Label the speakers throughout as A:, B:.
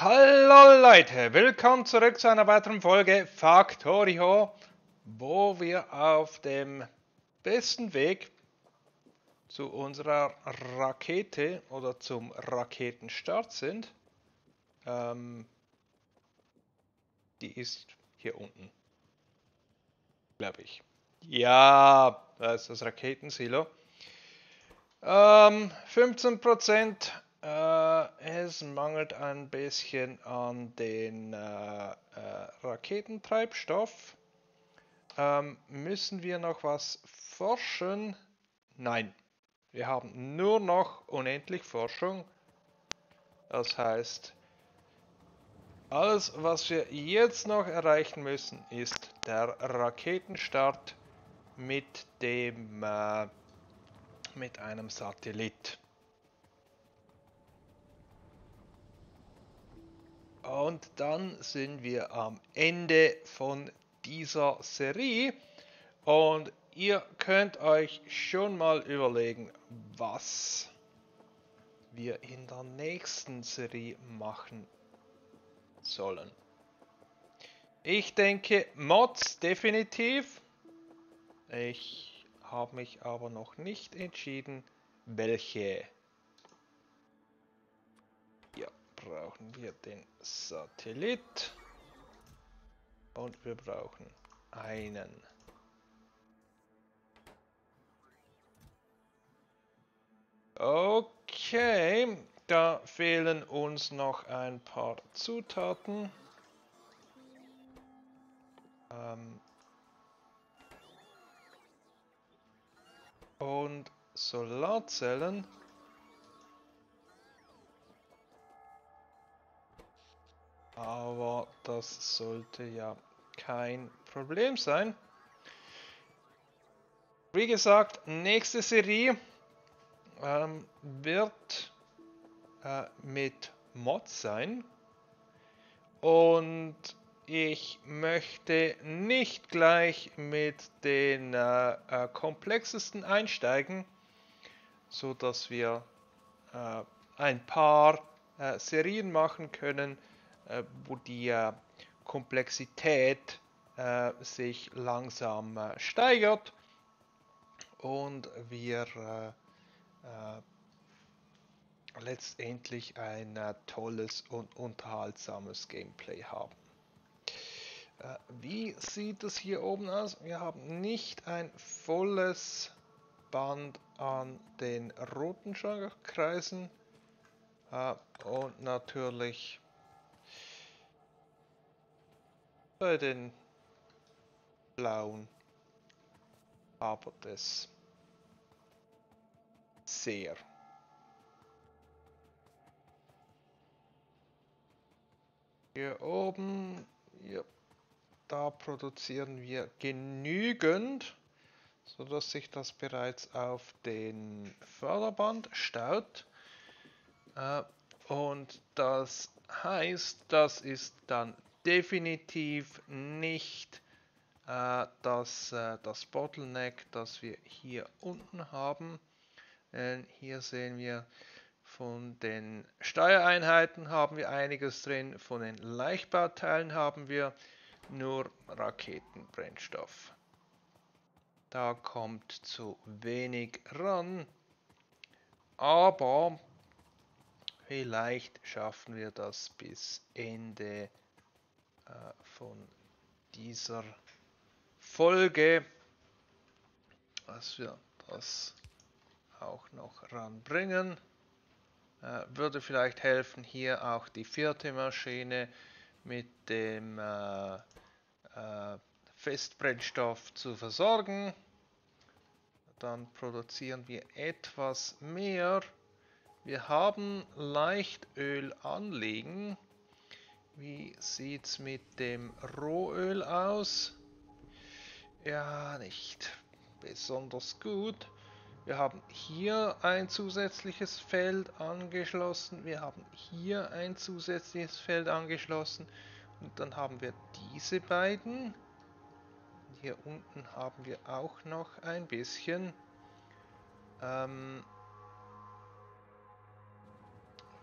A: Hallo Leute, willkommen zurück zu einer weiteren Folge Factorio, wo wir auf dem besten Weg zu unserer Rakete oder zum Raketenstart sind. Ähm, die ist hier unten, glaube ich. Ja, da ist das Raketensilo. Ähm, 15% äh, es mangelt ein bisschen an den äh, äh, Raketentreibstoff. Ähm, müssen wir noch was forschen? Nein. Wir haben nur noch unendlich Forschung. Das heißt, alles, was wir jetzt noch erreichen müssen, ist der Raketenstart mit dem mit einem Satellit. Und dann sind wir am Ende von dieser Serie. Und ihr könnt euch schon mal überlegen, was wir in der nächsten Serie machen sollen. Ich denke Mods definitiv. Ich habe mich aber noch nicht entschieden, welche brauchen wir den Satellit und wir brauchen einen. Okay, da fehlen uns noch ein paar Zutaten. Ähm und Solarzellen. Aber das sollte ja kein Problem sein. Wie gesagt, nächste Serie ähm, wird äh, mit Mods sein. Und ich möchte nicht gleich mit den äh, äh, komplexesten einsteigen, so dass wir äh, ein paar äh, Serien machen können, äh, wo die äh, Komplexität äh, sich langsam steigert und wir letztendlich ein tolles und unterhaltsames Gameplay haben. Wie sieht es hier oben aus? Wir haben nicht ein volles Band an den roten Kreisen und natürlich bei den blauen aber das sehr. Hier oben, ja, da produzieren wir genügend, so dass sich das bereits auf den Förderband staut. Äh, und das heißt, das ist dann definitiv nicht äh, das, äh, das Bottleneck, das wir hier unten haben. Äh, hier sehen wir von den Steuereinheiten haben wir einiges drin, von den Leichtbauteilen haben wir nur Raketenbrennstoff. Da kommt zu wenig ran, aber vielleicht schaffen wir das bis Ende von dieser Folge, dass wir das auch noch ranbringen. Äh, würde vielleicht helfen, hier auch die vierte Maschine mit dem äh, äh, Festbrennstoff zu versorgen. Dann produzieren wir etwas mehr. Wir haben Leichtöl anliegen. Wie sieht es mit dem Rohöl aus? Ja, nicht besonders gut. Wir haben hier ein zusätzliches Feld angeschlossen. Wir haben hier ein zusätzliches Feld angeschlossen. Und dann haben wir diese beiden. Hier unten haben wir auch noch ein bisschen. Ähm,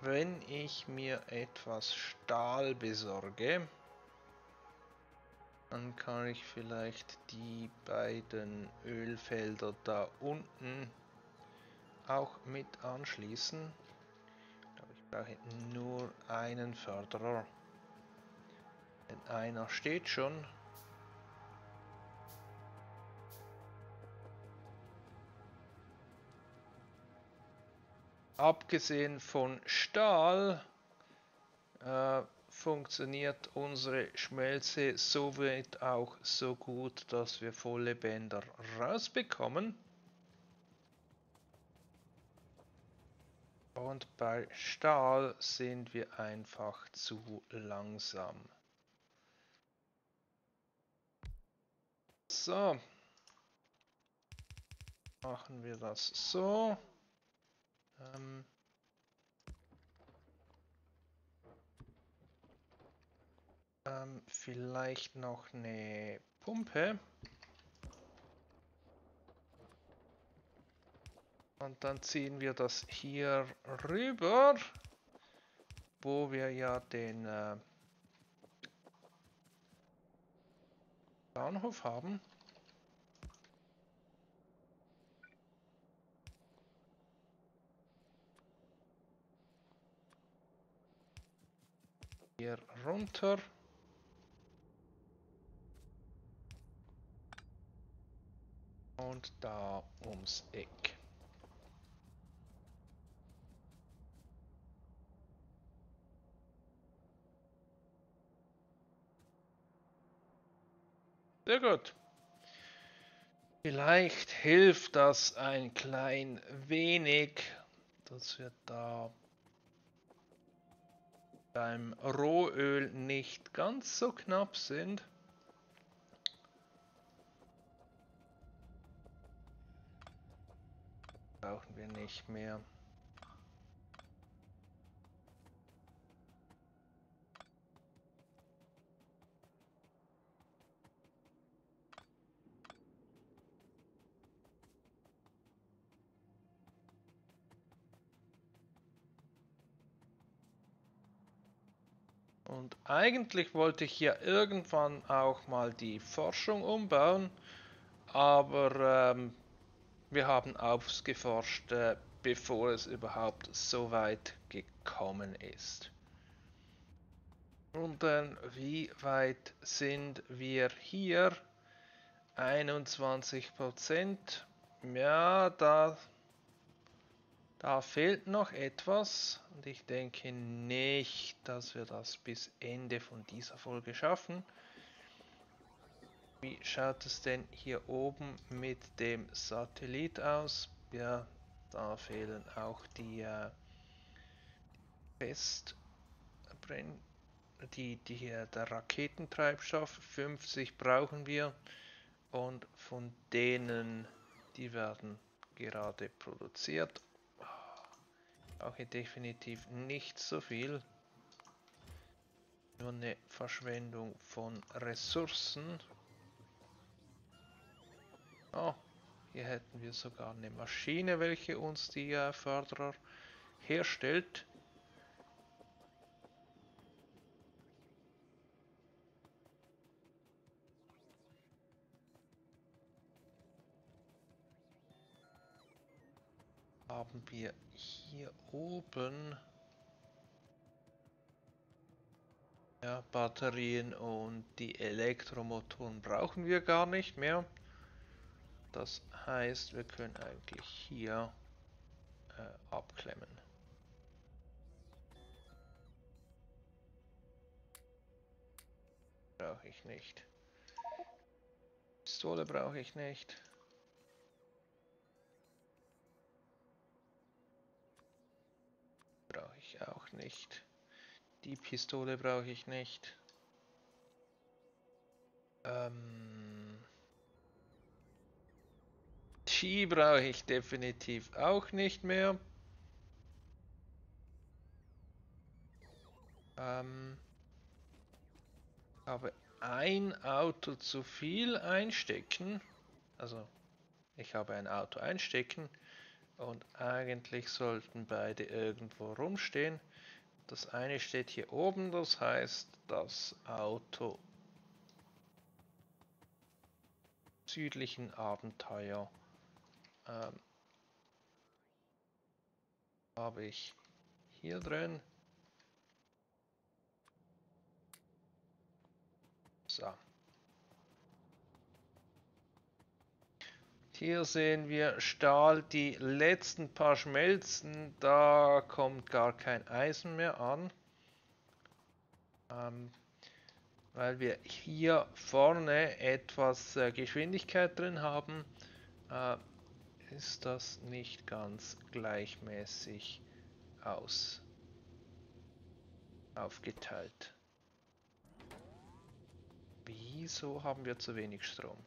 A: wenn ich mir etwas Stahl besorge, dann kann ich vielleicht die beiden Ölfelder da unten auch mit anschließen. Ich brauche nur einen Förderer. Denn einer steht schon. Abgesehen von Stahl äh, funktioniert unsere Schmelze soweit auch so gut, dass wir volle Bänder rausbekommen. Und bei Stahl sind wir einfach zu langsam. So. Machen wir das so. Ähm ähm, vielleicht noch eine Pumpe. Und dann ziehen wir das hier rüber, wo wir ja den äh, Bahnhof haben. Hier runter. Und da ums Eck. Sehr gut. Vielleicht hilft das ein klein wenig, dass wir da beim Rohöl nicht ganz so knapp sind. Brauchen wir nicht mehr. Und eigentlich wollte ich ja irgendwann auch mal die Forschung umbauen, aber ähm, wir haben ausgeforscht, äh, bevor es überhaupt so weit gekommen ist. Und dann, wie weit sind wir hier? 21 Prozent. Ja, da da fehlt noch etwas und ich denke nicht, dass wir das bis Ende von dieser Folge schaffen. Wie schaut es denn hier oben mit dem Satellit aus? Ja, da fehlen auch die äh, Festbrenn die, die, äh, der Raketentreibstoff. 50 brauchen wir und von denen, die werden gerade produziert auch hier definitiv nicht so viel. Nur eine Verschwendung von Ressourcen. Oh, hier hätten wir sogar eine Maschine, welche uns die Förderer herstellt. Haben wir hier oben ja, Batterien und die Elektromotoren brauchen wir gar nicht mehr. Das heißt, wir können eigentlich hier äh, abklemmen. Brauche ich nicht. Pistole brauche ich nicht. Auch nicht. Die Pistole brauche ich nicht. Ähm die brauche ich definitiv auch nicht mehr. Ähm habe ein Auto zu viel einstecken. Also ich habe ein Auto einstecken. Und eigentlich sollten beide irgendwo rumstehen. das eine steht hier oben, das heißt, das Auto südlichen Abenteuer ähm, habe ich hier drin. So. Hier sehen wir Stahl, die letzten paar schmelzen, da kommt gar kein Eisen mehr an. Ähm, weil wir hier vorne etwas äh, Geschwindigkeit drin haben, äh, ist das nicht ganz gleichmäßig aus aufgeteilt. Wieso haben wir zu wenig Strom?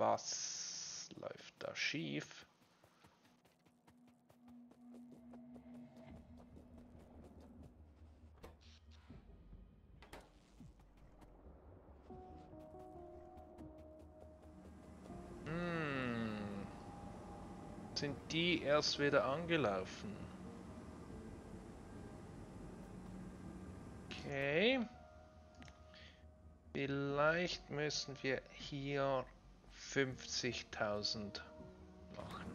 A: Was läuft da schief? Hm. Sind die erst wieder angelaufen? Okay. Vielleicht müssen wir hier 50.000 machen.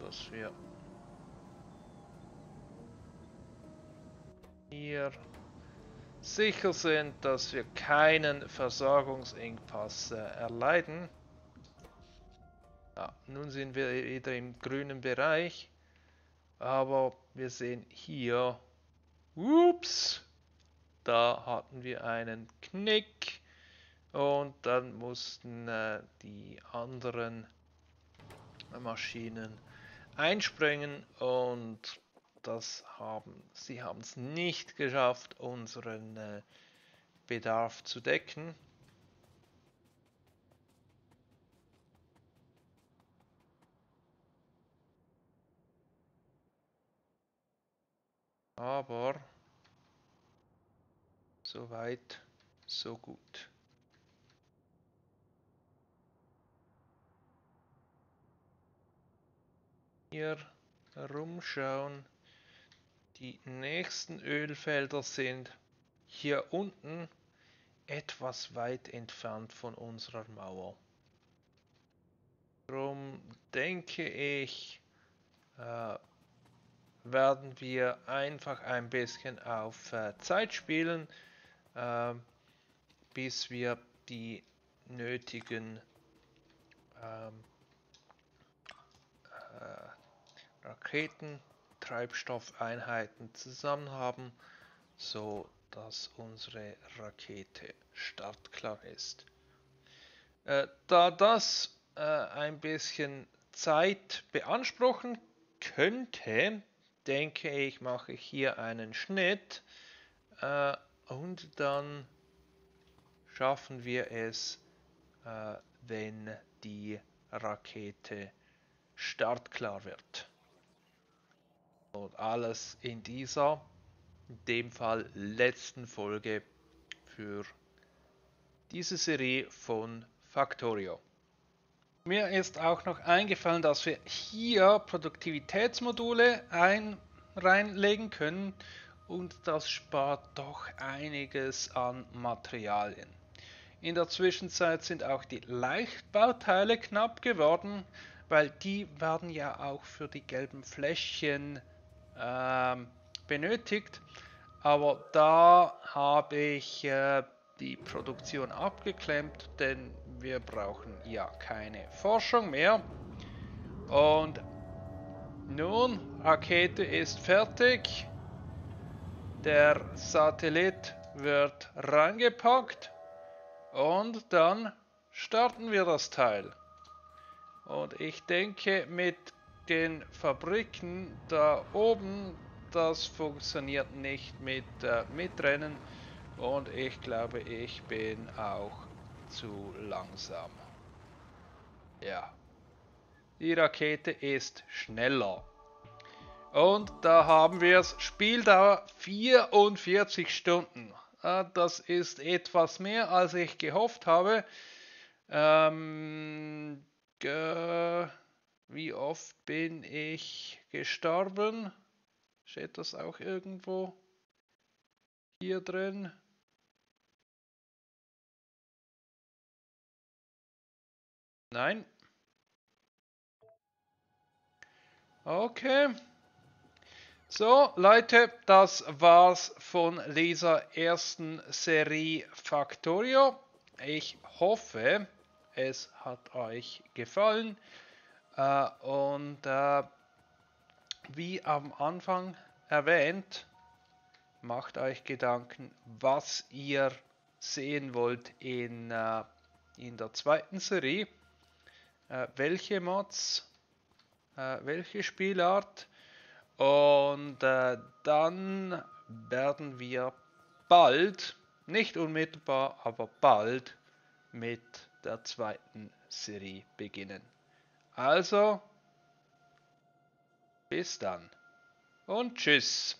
A: Dass wir hier sicher sind, dass wir keinen Versorgungsengpass äh, erleiden. Ja, nun sind wir wieder im grünen Bereich, aber wir sehen hier, ups, da hatten wir einen Knick und dann mussten äh, die anderen Maschinen einspringen und das haben sie haben es nicht geschafft unseren äh, Bedarf zu decken. Aber so weit, so gut. Hier herumschauen. Die nächsten Ölfelder sind hier unten etwas weit entfernt von unserer Mauer. Darum denke ich, äh, werden wir einfach ein bisschen auf äh, Zeit spielen äh, bis wir die nötigen ähm, äh, Raketentreibstoffeinheiten zusammen haben, so dass unsere Rakete startklar ist. Äh, da das äh, ein bisschen Zeit beanspruchen könnte, denke ich, mache ich hier einen Schnitt äh, und dann schaffen wir es, äh, wenn die Rakete startklar wird. Und alles in dieser, in dem Fall letzten Folge für diese Serie von Factorio. Mir ist auch noch eingefallen, dass wir hier Produktivitätsmodule ein, reinlegen können und das spart doch einiges an Materialien. In der Zwischenzeit sind auch die Leichtbauteile knapp geworden, weil die werden ja auch für die gelben Fläschchen äh, benötigt. Aber da habe ich äh, die Produktion abgeklemmt, denn wir brauchen ja keine Forschung mehr. Und nun, Rakete ist fertig. Der Satellit wird reingepackt und dann starten wir das Teil. Und ich denke mit den Fabriken da oben, das funktioniert nicht mit äh, Mitrennen und ich glaube ich bin auch zu langsam. Ja. Die Rakete ist schneller. Und da haben wir es, Spieldauer 44 Stunden. Das ist etwas mehr, als ich gehofft habe. Ähm, äh, wie oft bin ich gestorben? Steht das auch irgendwo hier drin? Nein. Okay. So, Leute, das war's von dieser ersten Serie Factorio. Ich hoffe, es hat euch gefallen. Äh, und äh, wie am Anfang erwähnt, macht euch Gedanken, was ihr sehen wollt in, äh, in der zweiten Serie. Äh, welche Mods, äh, welche Spielart und äh, dann werden wir bald, nicht unmittelbar, aber bald mit der zweiten Serie beginnen. Also, bis dann und tschüss.